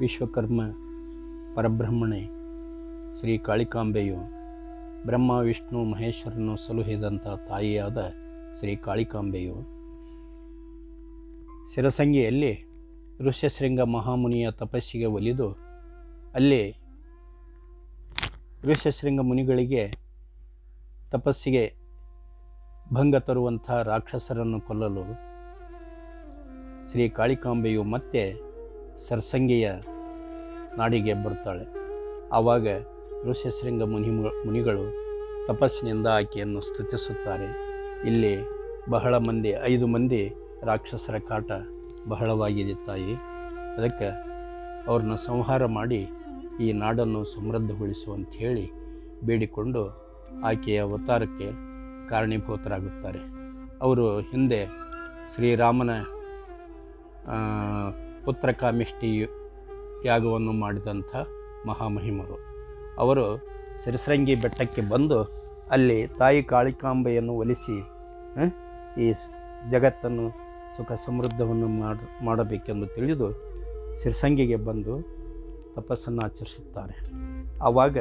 ವಿಶ್ವಕರ್ಮ ಪರಬ್ರಹ್ಮಣೆ ಶ್ರೀ ಕಾಳಿಕಾಂಬೆಯು ಬ್ರಹ್ಮ, ವಿಷ್ಣು, ಮಹೇಶ್ವರನು ಸಲುಹಿದಂಥ ತಾಯಿಯಾದ ಶ್ರೀ ಕಾಳಿಕಾಂಬೆಯು. ಶಿರಸಂಗಿಯಲ್ಲಿ ಋಷ್ಯಶೃಂಗ ಮಹಾಮುನಿಯ ತಪಸ್ಸಿಗೆ ಒಲಿದು ಅಲ್ಲಿ ಋಷ್ಯಶೃಂಗ ಮುನಿಗಳಿಗೆ ತಪಸ್ಸಿಗೆ ಭಂಗ ತರುವಂಥ ರಾಕ್ಷಸರನ್ನು ಕೊಲ್ಲಲು ಶ್ರೀ ಕಾಳಿಕಾಂಬೆಯು ಮತ್ತೆ ಸರ್ಸಂಗಿಯ ನಾಡಿಗೆ ಬರ್ತಾಳೆ. ಆವಾಗ ಋಷ್ಯಶೃಂಗ ಮುನಿ ಮುನಿಗಳು ತಪಸ್ಸಿನಿಂದ ಆಕೆಯನ್ನು ಸ್ತುತಿಸುತ್ತಾರೆ. ಇಲ್ಲಿ ಬಹಳ ಮಂದಿ, ಐದು ಮಂದಿ ರಾಕ್ಷಸರ ಕಾಟ ಬಹಳವಾಗಿದೆ ತಾಯಿ. ಅದಕ್ಕೆ ಅವ್ರನ್ನ ಸಂಹಾರ ಮಾಡಿ ಈ ನಾಡನ್ನು ಸಮೃದ್ಧಗೊಳಿಸುವಂಥೇಳಿ ಬೇಡಿಕೊಂಡು ಆಕೆಯ ಅವತಾರಕ್ಕೆ ಕಾರಣೀಭೂತರಾಗುತ್ತಾರೆ. ಅವರು ಹಿಂದೆ ಶ್ರೀರಾಮನ ಯಾಗವನ್ನು ಮಾಡಿದಂಥ ಮಹಾಮಹಿಮರು. ಅವರು ಸಿರಿಸರಂಗಿ ಬೆಟ್ಟಕ್ಕೆ ಬಂದು ಅಲ್ಲಿ ತಾಯಿ ಕಾಳಿಕಾಂಬೆಯನ್ನು ಒಲಿಸಿ ಈ ಜಗತ್ತನ್ನು ಸುಖ ಸಮೃದ್ಧವನ್ನು ಮಾಡ, ಮಾಡಬೇಕೆಂದು ತಿಳಿದು ಸಿರಿಸಂಗಿಗೆ ಬಂದು ತಪಸ್ಸನ್ನು ಆಚರಿಸುತ್ತಾರೆ. ಆವಾಗ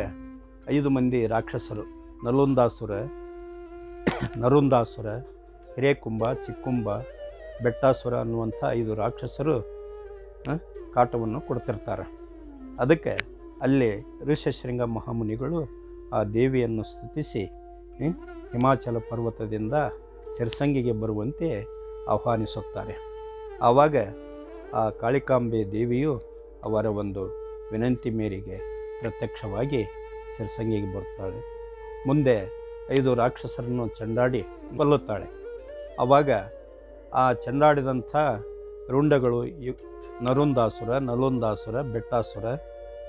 ಐದು ಮಂದಿ ರಾಕ್ಷಸರು, ನಲುಂದಾಸುರ, ನರುಂದಾಸುರ ಹಿರೇಕುಂಭ ಚಿಕ್ಕುಂಬ, ಬೆಟ್ಟಾಸುರ ಅನ್ನುವಂಥ ಐದು ರಾಕ್ಷಸರು ಕಾಟವನ್ನು ಕೊಡ್ತಿರ್ತಾರೆ. ಅದಕ್ಕೆ ಅಲ್ಲಿ ಋಷಶೃಂಗ ಮಹಾಮುನಿಗಳು ಆ ದೇವಿಯನ್ನು ಸ್ತುತಿಸಿ ಹಿಮಾಚಲ ಪರ್ವತದಿಂದ ಸಿರ್ಸಂಗಿಗೆ ಬರುವಂತೆ ಆಹ್ವಾನಿಸುತ್ತಾರೆ. ಆವಾಗ ಆ ಕಾಳಿಕಾಂಬೆ ದೇವಿಯು ಅವರ ಒಂದು ವಿನಂತಿ ಮೇರೆಗೆ ಪ್ರತ್ಯಕ್ಷವಾಗಿ ಸಿರ್ಸಂಗಿಗೆ ಬರುತ್ತಾಳೆ. ಮುಂದೆ ಐದು ರಾಕ್ಷಸರನ್ನು ಚಂಡಾಡಿ ಕೊಲ್ಲುತ್ತಾಳೆ ಆವಾಗ ಆ ಚಂಡಾಡಿದಂಥ ರುಂಡಗಳು ಯು ನರುಂದಾಸುರ, ನಲುಂದಾಸುರ, ಬೆಟ್ಟಾಸುರ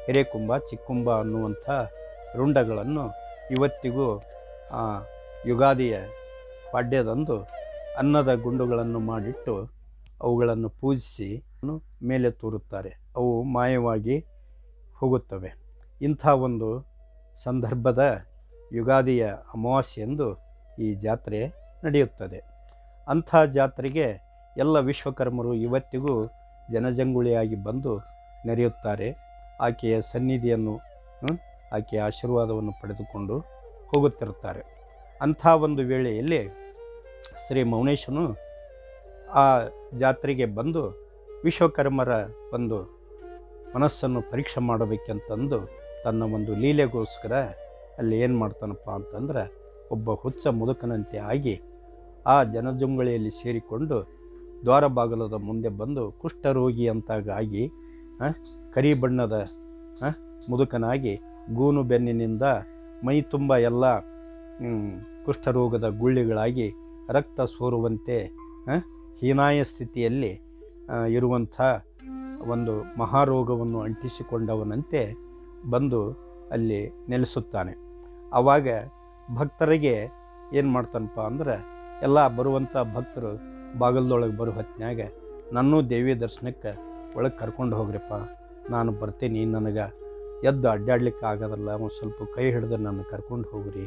ಹಿರೇಕುಂಭ ಚಿಕ್ಕುಂಬ ಅನ್ನುವಂಥ ರುಂಡಗಳನ್ನು ಇವತ್ತಿಗೂ ಯುಗಾದಿಯ ಪಾಡ್ಯದಂದು ಅನ್ನದ ಗುಂಡುಗಳನ್ನು ಮಾಡಿಟ್ಟು ಅವುಗಳನ್ನು ಪೂಜಿಸಿ ಮೇಲೆ ತೂರುತ್ತಾರೆ. ಅವು ಮಾಯವಾಗಿ ಹೋಗುತ್ತವೆ. ಇಂಥ ಒಂದು ಸಂದರ್ಭದ ಯುಗಾದಿಯ ಅಮಾವಾಸ್ಯೆಂದು ಈ ಜಾತ್ರೆ ನಡೆಯುತ್ತದೆ. ಅಂಥ ಜಾತ್ರೆಗೆ ಎಲ್ಲ ವಿಶ್ವಕರ್ಮರು ಇವತ್ತಿಗೂ ಜನಜಂಗುಳಿಯಾಗಿ ಬಂದು ನೆರೆಯುತ್ತಾರೆ. ಆಕೆಯ ಸನ್ನಿಧಿಯನ್ನು ಆಕೆಯ ಆಶೀರ್ವಾದವನ್ನು ಪಡೆದುಕೊಂಡು ಹೋಗುತ್ತಿರುತ್ತಾರೆ. ಅಂಥ ಒಂದು ವೇಳೆಯಲ್ಲಿ ಶ್ರೀ ಮೌನೇಶನು ಆ ಜಾತ್ರೆಗೆ ಬಂದು ವಿಶ್ವಕರ್ಮರ ಒಂದು ಮನಸ್ಸನ್ನು ಪರೀಕ್ಷೆ ಮಾಡಬೇಕಂತಂದು ತನ್ನ ಒಂದು ಲೀಲೆಗೋಸ್ಕರ ಅಲ್ಲಿ ಏನು ಮಾಡ್ತಾನಪ್ಪ ಅಂತಂದ್ರೆ ಒಬ್ಬ ಹುಚ್ಚ ಮುದುಕನಂತೆ ಆಗಿ ಆ ಜನಜಂಗುಳಿಯಲ್ಲಿ ಸೇರಿಕೊಂಡು ದ್ವಾರ ಬಾಗಲದ ಮುಂದೆ ಬಂದು ಕುಷ್ಠರೋಗಿ ಅಂತಾಗಿ ಕರಿ ಬಣ್ಣದ ಮುದುಕನಾಗಿ ಗೂನು ಬೆನ್ನಿನಿಂದ ಮೈ ತುಂಬ ಎಲ್ಲ ಕುಷ್ಠರೋಗದ ಗುಳ್ಳಿಗಳಾಗಿ ರಕ್ತ ಸೋರುವಂತೆ ಹೀನಾಯ ಸ್ಥಿತಿಯಲ್ಲಿ ಇರುವಂಥ ಒಂದು ಮಹಾರೋಗವನ್ನು ಅಂಟಿಸಿಕೊಂಡವನಂತೆ ಬಂದು ಅಲ್ಲಿ ನೆಲೆಸುತ್ತಾನೆ. ಆವಾಗ ಭಕ್ತರಿಗೆ ಏನು ಮಾಡ್ತಾನಪ್ಪ ಅಂದ್ರೆ, ಎಲ್ಲ ಬರುವಂಥ ಭಕ್ತರು ಬಾಗಲದೊಳಗೆ ಬರೋ ಹೊತ್ತಿನಾಗ ನನ್ನೂ ದೇವಿ ದರ್ಶನಕ್ಕೆ ಒಳಗೆ ಕರ್ಕೊಂಡು ಹೋಗ್ರಿಪ್ಪ. ನಾನು ಬರ್ತೀನಿ ನನಗೆ. ಎದ್ದು ಅಡ್ಡಾಡ್ಲಿಕ್ಕೆ ಆಗೋದಲ್ಲ, ಒಂದು ಸ್ವಲ್ಪ ಕೈ ಹಿಡಿದು ನನ್ನ ಕರ್ಕೊಂಡು ಹೋಗ್ರಿ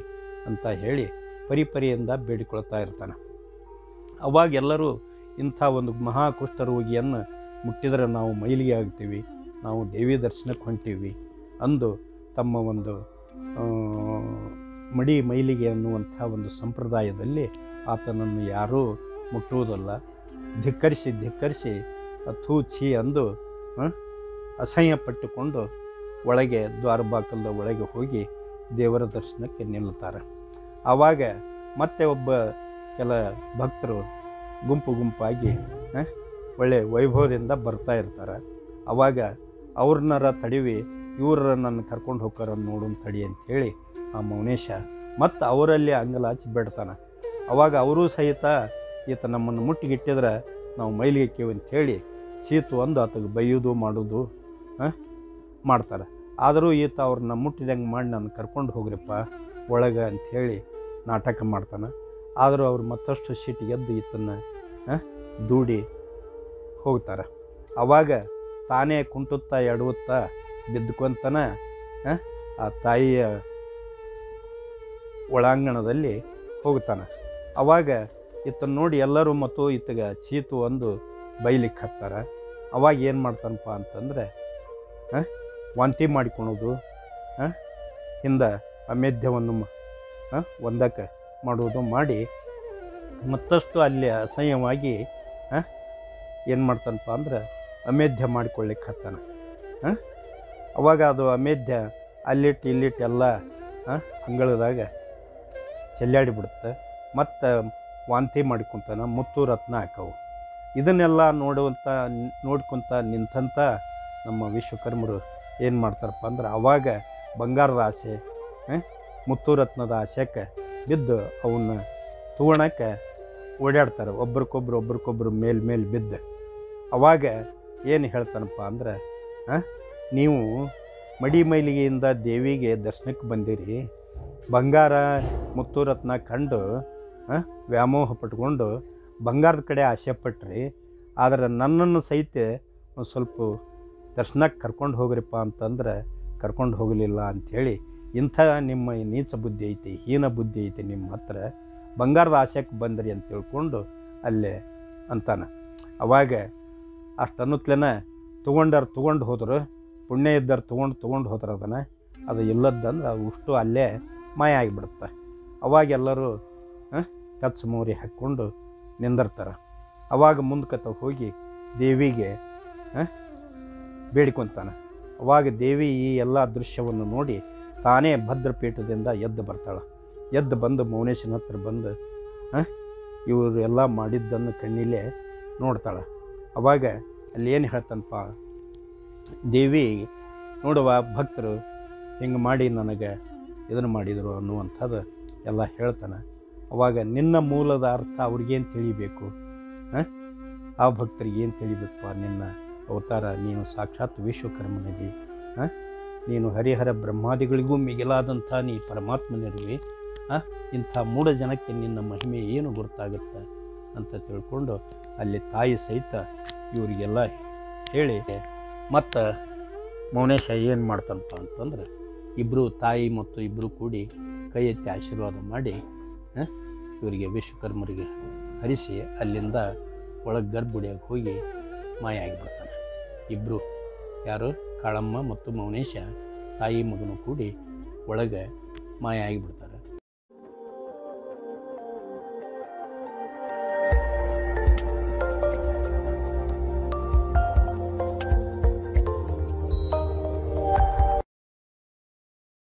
ಅಂತ ಹೇಳಿ ಪರಿಪರಿಯಿಂದ ಬೇಡಿಕೊಳ್ತಾ ಇರ್ತಾನೆ. ಅವಾಗ ಎಲ್ಲರೂ ಇಂಥ ಒಂದು ಮಹಾ ಕುಷ್ಠರೋಗಿಯನ್ನು ಮುಟ್ಟಿದರೆ ನಾವು ಮೈಲಿಗೆ ಆಗ್ತೀವಿ, ನಾವು ದೇವಿ ದರ್ಶನಕ್ಕೆ ಹೊಂಟೀವಿ ಅಂದು ತಮ್ಮ ಒಂದು ಮಡಿ ಮೈಲಿಗೆ ಅನ್ನುವಂಥ ಒಂದು ಸಂಪ್ರದಾಯದಲ್ಲಿ ಆತನನ್ನು ಯಾರೂ ಮುಟ್ಟುವುದಲ್ಲ. ಧಿಕ್ಕರಿಸಿ ಧಿಕ್ಕರಿಸಿ ಥೂ ಛೀ ಅಂದು ಅಸಹ್ಯ ಪಟ್ಟುಕೊಂಡು ಒಳಗೆ ದ್ವಾರಬಾಕಲ್ದ ಒಳಗೆ ಹೋಗಿ ದೇವರ ದರ್ಶನಕ್ಕೆ ನಿಲ್ಲುತ್ತಾರೆ. ಆವಾಗ ಮತ್ತೆ ಒಬ್ಬ ಕೆಲ ಭಕ್ತರು ಗುಂಪು ಗುಂಪಾಗಿ ಒಳ್ಳೆ ವೈಭವದಿಂದ ಬರ್ತಾ ಇರ್ತಾರೆ. ಆವಾಗ ಅವ್ರನ್ನರ ತಡಿವಿ ಇವ್ರ ನನ್ನ ಕರ್ಕೊಂಡು ಹೋಗ್ತಾರ ನೋಡೋನ್ ತಡಿ ಅಂಥೇಳಿ ಆ ಮೌನೇಶ ಮತ್ತು ಅವರಲ್ಲಿ ಅಂಗಲಾಚಿ ಬಿಡ್ತಾನೆ. ಅವಾಗ ಅವರೂ ಸಹಿತ ಈತ ನಮ್ಮನ್ನು ಮುಟ್ಟಿಗಿಟ್ಟಿದ್ರೆ ನಾವು ಮೈಲಿಗೆ ಹೇಳಿ ಸೀತು ಅಂದು ಆತಗೆ ಬೈಯೋದು ಮಾಡೋದು ಹಾಂ ಮಾಡ್ತಾರೆ. ಆದರೂ ಈತ ಅವ್ರನ್ನ ಮುಟ್ಟಿದಂಗೆ ಮಾಡಿ ನಾನು ಕರ್ಕೊಂಡು ಹೋಗ್ರಿಪ್ಪ ಒಳಗೆ ಅಂಥೇಳಿ ನಾಟಕ ಮಾಡ್ತಾನೆ. ಆದರೂ ಅವ್ರು ಮತ್ತಷ್ಟು ಸಿಟ್ಟು ಎದ್ದು ಈತನ್ನು ದೂಡಿ ಹೋಗ್ತಾರೆ. ಆವಾಗ ತಾನೇ ಕುಂಟುತ್ತಾ ಎಡವುತ್ತಾ ಬಿದ್ದುಕೊಂತನ ಆ, ತಾಯಿಯ ಒಳಾಂಗಣದಲ್ಲಿ ಹೋಗ್ತಾನೆ. ಅವಾಗ ಈತನ ನೋಡಿ ಎಲ್ಲರೂ ಮತ್ತು ಇತ್ತಗ ಚೀತು ಒಂದು ಬೈಲಿಕ್ಕೆ ಹತ್ತಾರ. ಅವಾಗ ಏನು ಮಾಡ್ತಾನಪ್ಪ ಅಂತಂದರೆ, ಹಾಂ, ವಾಂತಿ ಮಾಡಿಕೊಳೋದು ಹಾಂ, ಹಿಂದೆ ಅಮೇಧ್ಯವನ್ನು ಒಂದಕ್ಕೆ ಮಾಡುವುದು ಮಾಡಿ ಮತ್ತಷ್ಟು ಅಲ್ಲಿ ಅಸಹ್ಯವಾಗಿ ಏನು ಮಾಡ್ತಾನಪ್ಪ ಅಂದ್ರೆ ಅಮೇಧ್ಯ ಮಾಡಿಕೊಳ್ಳಿಕ್ಕೆ ಹತ್ತಾನೆ. ಹಾಂ, ಅವಾಗ ಅದು ಅಮೇಧ್ಯ ಅಲ್ಲಿಟ್ಟು ಇಲ್ಲಿಟ್ಟು ಎಲ್ಲ ಅಂಗಳದಾಗ ಚೆಲ್ಲಾಡಿ ಬಿಡುತ್ತೆ. ಮತ್ತು ವಾಂತಿ ಮಾಡ್ಕೊತಾನ ಮುತ್ತು ರತ್ನ ಹಾಕವು. ಇದನ್ನೆಲ್ಲ ನೋಡುವಂಥ ನೋಡ್ಕೊತ ನಿಂತಂಥ ನಮ್ಮ ವಿಶ್ವಕರ್ಮರು ಏನು ಮಾಡ್ತಾರಪ್ಪ ಅಂದ್ರೆ ಅವಾಗ ಬಂಗಾರದ ಆಸೆ ಮುತ್ತು ರತ್ನದ ಆಸೆಕ್ಕೆ ಬಿದ್ದು ಅವನ್ನ ತಗೊಳಕ್ಕೆ ಓಡಾಡ್ತಾರೆ. ಒಬ್ರಿಗೊಬ್ರು ಒಬ್ರಿಗೊಬ್ರು ಮೇಲ್ ಮೇಲೆ ಬಿದ್ದು. ಅವಾಗ ಏನು ಹೇಳ್ತಾನಪ್ಪ ಅಂದ್ರೆ ನೀವು ಮಡಿ ಮೈಲಿಗೆಯಿಂದ ದೇವಿಗೆ ದರ್ಶನಕ್ಕೆ ಬಂದಿರಿ, ಬಂಗಾರ ಮುತ್ತು ರತ್ನ ಕಂಡು ವ್ಯಾಮೋಹ ಪಟ್ಕೊಂಡು ಬಂಗಾರದ ಕಡೆ ಆಸೆ ಪಟ್ರಿ. ಆದರೆ ನನ್ನನ್ನು ಸಹಿತ ಒಂದು ಸ್ವಲ್ಪ ದರ್ಶನಕ್ಕೆ ಕರ್ಕೊಂಡು ಹೋಗ್ರಿಪ್ಪ ಅಂತಂದ್ರೆ ಕರ್ಕೊಂಡು ಹೋಗಲಿಲ್ಲ ಅಂಥೇಳಿ ಇಂಥ ನಿಮ್ಮ ನೀಚ ಬುದ್ಧಿ ಐತಿ, ಹೀನ ಬುದ್ಧಿ ಐತಿ ನಿಮ್ಮ ಹತ್ರ, ಬಂಗಾರದ ಆಸೆಕ್ಕೆ ಬಂದ್ರಿ ಅಂತ ತಿಳ್ಕೊಂಡು ಅಲ್ಲೇ ಅಂತಾನ. ಅವಾಗ ಅಷ್ಟು ಅನ್ನತ್ಲೇನ ತೊಗೊಂಡಾರು ತೊಗೊಂಡು ಹೋದರು, ಪುಣ್ಯ ಇದ್ದರು ತೊಗೊಂಡು ತೊಗೊಂಡು ಹೋದ್ರೆ ಅದನ್ನು. ಅದು ಇಲ್ಲದ್ದಂದ್ರೆ ಅವು ಅಷ್ಟು ಅಲ್ಲೇ ಮಾಯ ಆಗಿಬಿಡುತ್ತೆ. ಅವಾಗ ಎಲ್ಲರೂ ಕಚ್ಚ ಮೋರಿ ಹಾಕ್ಕೊಂಡು ನಿಂದಿರ್ತಾರೆ. ಅವಾಗ ಮುಂದ್ಕತ ಹೋಗಿ ದೇವಿಗೆ ಬೇಡಿಕೊಂತಾನೆ. ಅವಾಗ ದೇವಿ ಈ ಎಲ್ಲ ದೃಶ್ಯವನ್ನು ನೋಡಿ ತಾನೇ ಭದ್ರಪೀಠದಿಂದ ಎದ್ದು ಬರ್ತಾಳೆ. ಎದ್ದು ಬಂದು ಮೌನೇಶನ ಹತ್ರ ಬಂದು ಇವರು ಎಲ್ಲ ಮಾಡಿದ್ದನ್ನು ಕಣ್ಣಿಲೆ ನೋಡ್ತಾಳೆ. ಅವಾಗ ಅಲ್ಲಿ ಏನು ಹೇಳ್ತಾನಪ್ಪ? ದೇವಿ, ನೋಡುವ ಭಕ್ತರು ಹಿಂಗೆ ಮಾಡಿ ನನಗೆ ಇದನ್ನು ಮಾಡಿದರು ಅನ್ನುವಂಥದ್ದು ಎಲ್ಲ ಹೇಳ್ತಾನೆ. ಅವಾಗ ನಿನ್ನ ಮೂಲದ ಅರ್ಥ ಅವ್ರಿಗೇನು ತಿಳಿಬೇಕು ಆ? ಭಕ್ತರಿಗೆ ಏನು ತಿಳಿಬೇಕಪ್ಪ ನಿನ್ನ ಅವತಾರ ನೀನು ಸಾಕ್ಷಾತ್ ವಿಶ್ವಕರ್ಮನಿದಿ ಆ? ನೀನು ಹರಿಹರ ಬ್ರಹ್ಮಾದಿಗಳಿಗೂ ಮಿಗಿಲಾದಂಥ ನೀ ಪರಮಾತ್ಮನಿರುವೆ? ಇಂಥ ಮೂಢ ಜನಕ್ಕೆ ನಿನ್ನ ಮಹಿಮೆ ಏನು ಗೊತ್ತಾಗುತ್ತೆ ಅಂತ ತಿಳ್ಕೊಂಡು ಅಲ್ಲಿ ತಾಯಿ ಸಹಿತ ಇವರಿಗೆಲ್ಲ ಹೇಳಿ, ಮತ್ತು ಮೌನೇಶ ಏನು ಮಾಡ್ತಾನಪ್ಪ ಅಂತಂದ್ರೆ ಇಬ್ಬರು ತಾಯಿ ಮತ್ತು ಇಬ್ಬರು ಕೂಡಿ ಕೈ ಎತ್ತಿ ಆಶೀರ್ವಾದ ಮಾಡಿ ಇವರಿಗೆ ವಿಶ್ವಕರ್ಮರಿಗೆ ಹರಿಸಿ ಅಲ್ಲಿಂದ ಒಳಗೆ ಗರ್ಭಗುಡಿಯಾಗ ಹೋಗಿ ಮಾಯ ಆಗಿಬಿಡ್ತಾನೆ ಇಬ್ಬರು ಯಾರು? ಕಾಳಮ್ಮ ಮತ್ತು ಮೌನೇಶ, ತಾಯಿ ಮಗನು ಕೂಡಿ ಒಳಗೆ ಮಾಯ ಆಗಿಬಿಡ್ತಾನೆ